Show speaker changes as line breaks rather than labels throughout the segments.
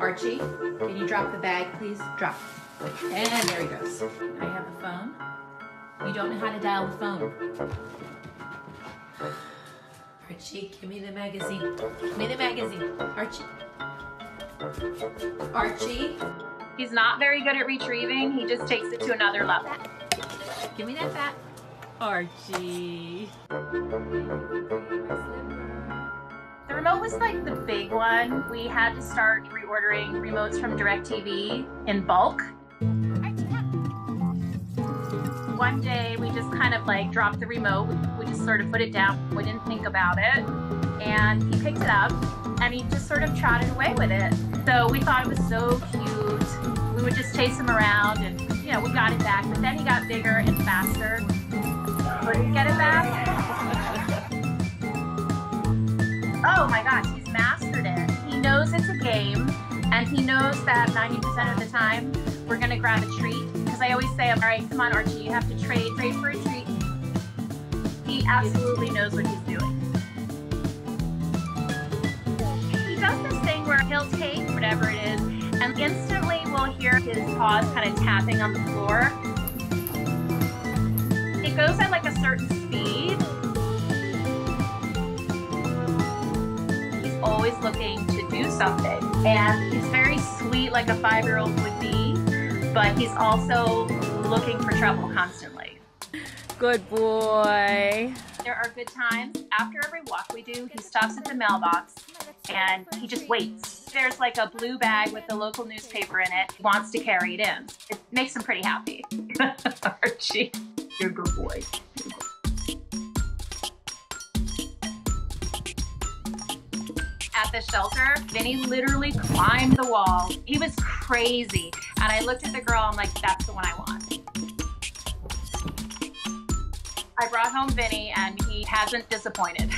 Archie, can you drop the bag, please? Drop. And there he goes. I have a phone. You don't know how to dial the phone. Archie, give me the magazine. Give me the magazine. Archie. Archie.
He's not very good at retrieving. He just takes it to another level.
Give me that bat. Archie.
The remote was like the big one. We had to start reordering remotes from DirecTV in bulk. One day we just kind of like dropped the remote. We just sort of put it down. We didn't think about it. And he picked it up and he just sort of trotted away with it. So we thought it was so cute. We would just chase him around and, you know, we got it back. But then he got bigger and faster. Couldn't get it back. oh my gosh, he's mastered it. He knows it's a game and he knows that 90% of the time we're going to grab a treat. Because I always say, all right, come on, Archie, you have to trade, trade for a treat. He absolutely knows what he's doing. He does this thing where he'll take whatever it is and instantly we'll hear his paws kind of tapping on the floor. It goes at like a certain speed. He's always looking to something. And he's very sweet like a five-year-old would be, but he's also looking for trouble constantly.
Good boy.
There are good times. After every walk we do, he stops at the mailbox and he just waits. There's like a blue bag with the local newspaper in it. He wants to carry it in. It makes him pretty happy. Archie, you're a good boy. At the shelter, Vinny literally climbed the wall. He was crazy. And I looked at the girl, I'm like, that's the one I want. I brought home Vinny and he hasn't disappointed.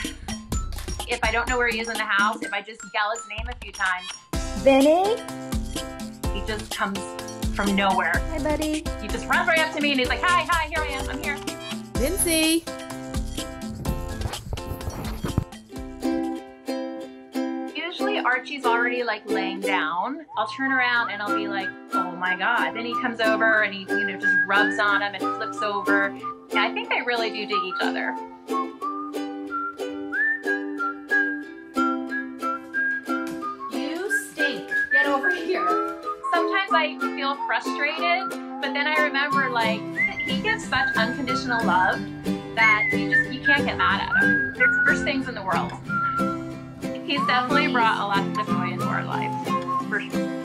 If I don't know where he is in the house, if I just yell his name a few times,
Vinny?
he just comes from nowhere.
Hi, buddy.
He just runs right up to me and he's like, hi, hi, here I am, I'm here.
Vincy.
Archie's already like laying down. I'll turn around and I'll be like, oh my God. Then he comes over and he, you know, just rubs on him and flips over. Yeah, I think they really do dig each other.
You stink. Get over here.
Sometimes I feel frustrated, but then I remember like he gives such unconditional love that you just you can't get mad at him. There's worse things in the world. Definitely brought a lot of joy into our lives, for sure,